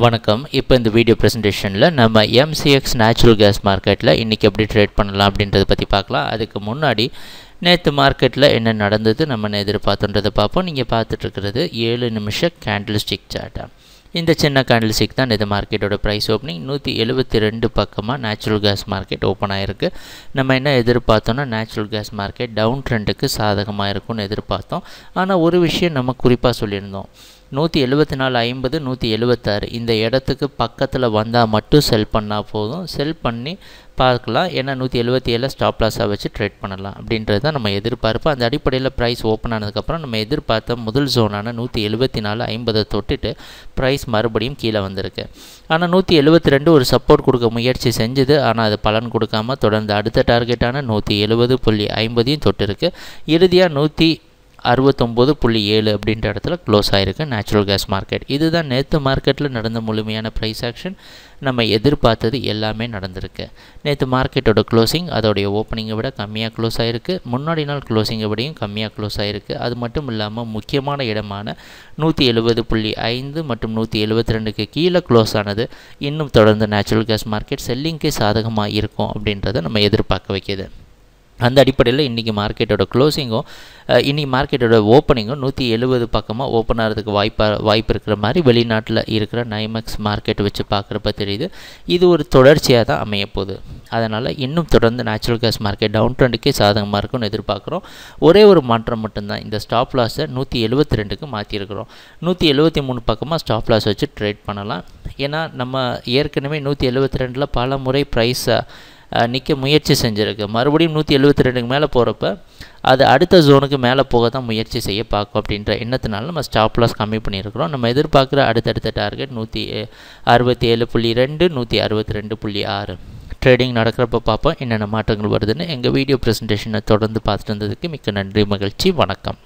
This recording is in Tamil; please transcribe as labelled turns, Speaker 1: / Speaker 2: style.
Speaker 1: வணக்கம். இப்போ இந்த வீடியோ ப்ரெசன்டேஷனில் நம்ம எம்சிஎக்ஸ் நேச்சுரல் கேஸ் மார்க்கெட்டில் இன்றைக்கி எப்படி ட்ரேட் பண்ணலாம் அப்படின்றத பற்றி பார்க்கலாம். அதுக்கு முன்னாடி நேற்று மார்க்கெட்டில் என்ன நடந்தது நம்ம எதிர்பார்த்தோன்றதை பார்ப்போம். நீங்கள் பார்த்துட்ருக்கிறது ஏழு நிமிஷம் கேண்டில் ஸ்டிக் சார்ட்டா இந்த சின்ன கேண்டில் ஸ்டிக் தான் இந்த மார்க்கெட்டோட ப்ரைஸ் ஓப்பனிங் நூற்றி எழுபத்தி ரெண்டு பக்கமாக நேச்சுரல் கேஸ் மார்க்கெட் ஓப்பன் ஆகிருக்கு நம்ம என்ன எதிர்பார்த்தோன்னா நேச்சுரல் கேஸ் மார்க்கெட் டவுன் ட்ரெண்டுக்கு சாதகமாக இருக்கும்னு எதிர்பார்த்தோம். ஆனால் ஒரு விஷயம் நம்ம குறிப்பாக சொல்லியிருந்தோம். நூற்றி எழுபத்தி நாலு ஐம்பது நூற்றி எழுபத்தாறு இந்த இடத்துக்கு பக்கத்தில் வந்தால் மட்டும் செல் பண்ணால் போதும். செல் பண்ணி பார்க்கலாம். ஏன்னா நூற்றி எழுபத்தி ஏழில் ஸ்டாப் லாஸாக வச்சு ட்ரேட் பண்ணலாம். அப்படின்றது தான் நம்ம எதிர்பார்ப்பு. அந்த அடிப்படையில் ப்ரைஸ் ஓப்பன் ஆனதுக்கப்புறம் நம்ம எதிர்பார்த்த முதல் ஜோனான நூற்றி எழுபத்தி நாலு ஐம்பதை தொட்டுட்டு ப்ரைஸ் மறுபடியும் கீழே வந்திருக்கு. ஆனால் நூற்றி எழுபத்தி ரெண்டு ஒரு சப்போர்ட் கொடுக்க முயற்சி செஞ்சுது. ஆனால் அது பலன் கொடுக்காம தொடர்ந்து அடுத்த டார்கெட்டான நூற்றி எழுபது புள்ளி ஐம்பதையும் தொட்டிருக்கு. இறுதியாக நூற்றி அறுபத்தொம்போது புள்ளி ஏழு அப்படின்ற இடத்துல க்ளோஸ் ஆகிருக்கு நேச்சுரல் கேஸ் மார்க்கெட் இதுதான் நேற்று மார்க்கெட்டில் நடந்த முழுமையான ப்ரைஸ் ஆக்ஷன் நம்ம எதிர்பார்த்தது எல்லாமே நடந்திருக்கு. நேற்று மார்க்கெட்டோட க்ளோசிங் அதோடைய ஓப்பனிங்கை விட கம்மியாக க்ளோஸ் ஆகிருக்கு முன்னாடி நாள் க்ளோசிங்கை விடையும் கம்மியாக க்ளோஸ் ஆகிருக்கு அது மட்டும் இல்லாமல் முக்கியமான இடமான நூற்றி எழுபது புள்ளி ஐந்து மற்றும் நூற்றி எழுபத்தி ரெண்டுக்கு கீழே க்ளோஸ் ஆனது இன்னும் தொடர்ந்து நேச்சுரல் கேஸ் மார்க்கெட் செல்லிங்க்கு சாதகமாக இருக்கும் அப்படின்றத நம்ம எதிர்பார்க்க வைக்கிது. அந்த அடிப்படையில் இன்றைக்கி மார்க்கெட்டோட க்ளோசிங்கும் இன்றைக்கி மார்க்கெட்டோட ஓப்பனிங்கும் நூற்றி எழுபது பக்கமாக ஓப்பன் ஆகிறதுக்கு வாய்ப்பாக வாய்ப்பு இருக்கிற மாதிரி வெளிநாட்டில் இருக்கிற நைமக்ஸ் மார்க்கெட் வச்சு பார்க்குறப்ப தெரியுது. இது ஒரு தொடர்ச்சியாக தான் அமையப்போகுது. அதனால் இன்னும் தொடர்ந்து நேச்சுரல் கேஸ் மார்க்கெட் டவுன் ட்ரெண்டுக்கே சாதகமாக இருக்கும்னு எதிர்பார்க்குறோம். ஒரே ஒரு மாற்றம் மட்டும்தான். இந்த ஸ்டாப் லாஸை நூற்றி எழுபத்தி ரெண்டுக்கு மாற்றிருக்கிறோம் நூற்றி எழுபத்தி மூணு பக்கமாக ஸ்டாப் லாஸ் வச்சு ட்ரேட் பண்ணலாம். ஏன்னா நம்ம ஏற்கனவே நூற்றி எழுபத்தி ரெண்டில் பல முறை ப்ரைஸை நிற்க முயற்சி செஞ்சுருக்கு. மறுபடியும் நூற்றி எழுபத்தி ரெண்டுக்கு மேலே போகிறப்ப அது அடுத்த ஜோனுக்கு மேலே போக தான் முயற்சி செய்ய பார்க்கும் அப்படின்ற எண்ணத்தினால நம்ம ஸ்டாப் லாஸ் கம்மி பண்ணியிருக்கிறோம். நம்ம எதிர்பார்க்குற அடுத்தடுத்த டார்கெட் நூற்றி அறுபத்தி ஏழு புள்ளி ரெண்டு நூற்றி அறுபத்தி ரெண்டு புள்ளி ஆறு. ட்ரேடிங் நடக்கிறப்ப பார்ப்போம் என்னென்ன மாற்றங்கள் வருதுன்னு. எங்கள் வீடியோ ப்ரெசன்டேஷனை தொடர்ந்து பார்த்துட்டு வந்ததுக்கு மிக்க நன்றி மகிழ்ச்சி வணக்கம்.